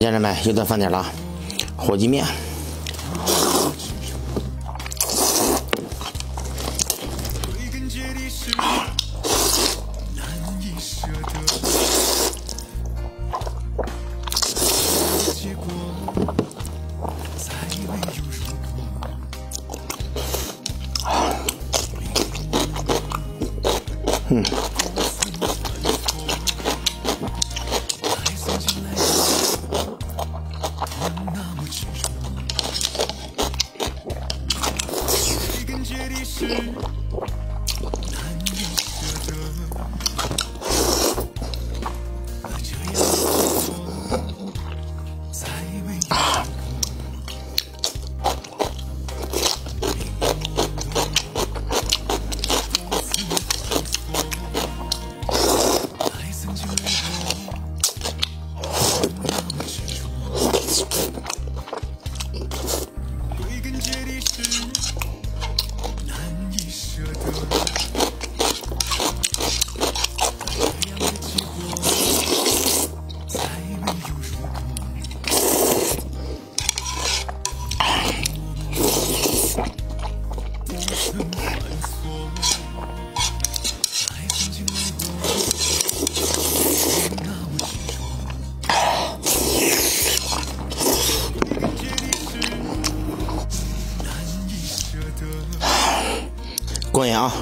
家人们，又到饭点了，火鸡面。嗯。痛那么执着归根结底是难以舍得唉过瘾啊。